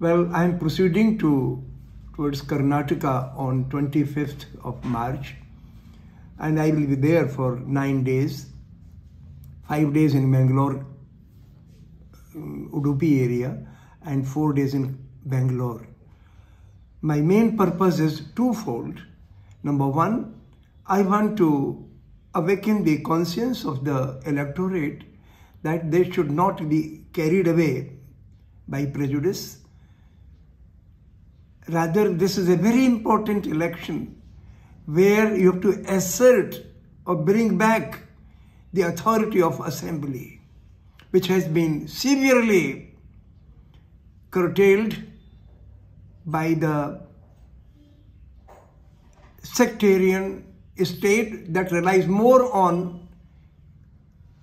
Well, I am proceeding to towards Karnataka on 25th of March, and I will be there for nine days, five days in Mangalore, um, Udupi area, and four days in Bangalore. My main purpose is twofold. Number one, I want to awaken the conscience of the electorate that they should not be carried away by prejudice Rather, this is a very important election where you have to assert or bring back the authority of assembly, which has been severely curtailed by the sectarian state that relies more on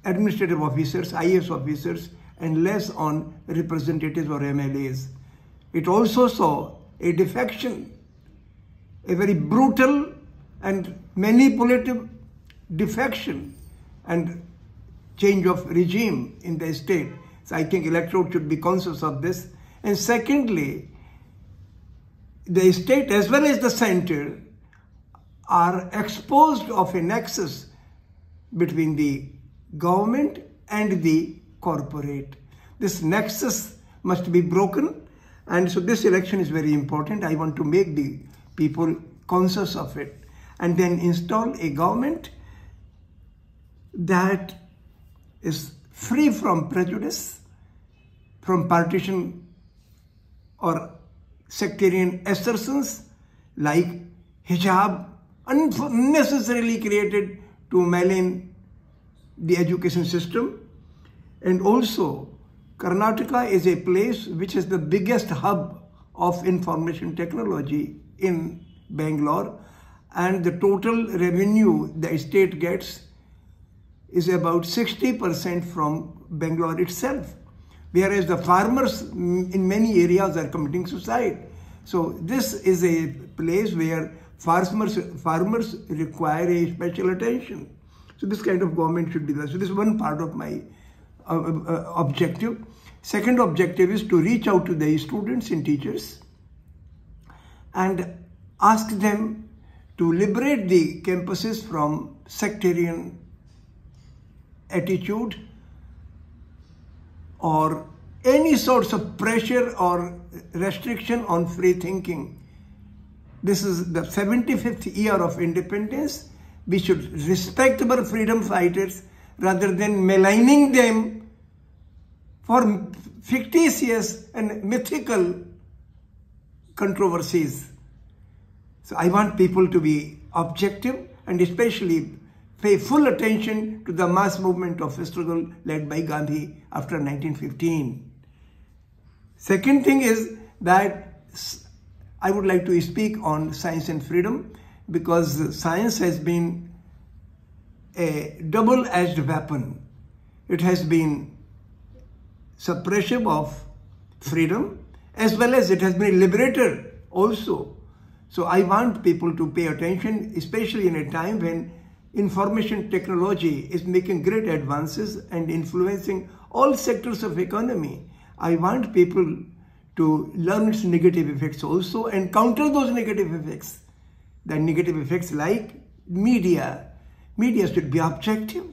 administrative officers, IAS officers, and less on representatives or MLAs. It also saw a defection, a very brutal and manipulative defection and change of regime in the state. So I think electorate should be conscious of this. And secondly, the state as well as the center are exposed of a nexus between the government and the corporate. This nexus must be broken and so this election is very important. I want to make the people conscious of it and then install a government that is free from prejudice, from partition or sectarian assertions like hijab unnecessarily created to malign the education system and also Karnataka is a place which is the biggest hub of information technology in Bangalore and the total revenue the state gets is about 60% from Bangalore itself. Whereas the farmers in many areas are committing suicide. So this is a place where farmers, farmers require a special attention. So this kind of government should be there. So this is one part of my uh, uh, objective. Second objective is to reach out to the students and teachers and ask them to liberate the campuses from sectarian attitude or any sorts of pressure or restriction on free thinking. This is the 75th year of independence. We should respect our freedom fighters rather than maligning them for fictitious and mythical controversies. So I want people to be objective and especially pay full attention to the mass movement of struggle led by Gandhi after 1915. Second thing is that I would like to speak on science and freedom because science has been a double-edged weapon. It has been suppressive of freedom as well as it has been a liberator also. So I want people to pay attention, especially in a time when information technology is making great advances and influencing all sectors of economy. I want people to learn its negative effects also and counter those negative effects. The negative effects like media, Media should be objective.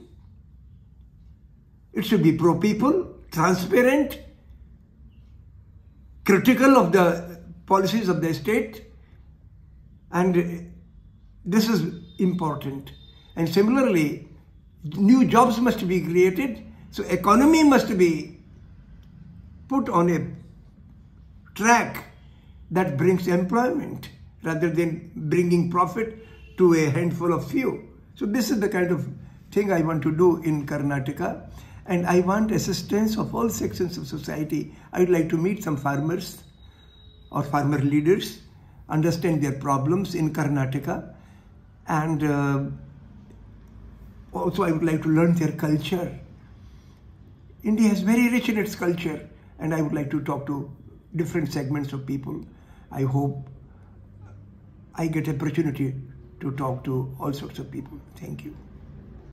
It should be pro-people, transparent, critical of the policies of the state. And this is important. And similarly, new jobs must be created. So economy must be put on a track that brings employment rather than bringing profit to a handful of few. So this is the kind of thing I want to do in Karnataka. And I want assistance of all sections of society. I'd like to meet some farmers or farmer leaders, understand their problems in Karnataka. And uh, also I would like to learn their culture. India is very rich in its culture. And I would like to talk to different segments of people. I hope I get opportunity to talk to all sorts of people. Thank you.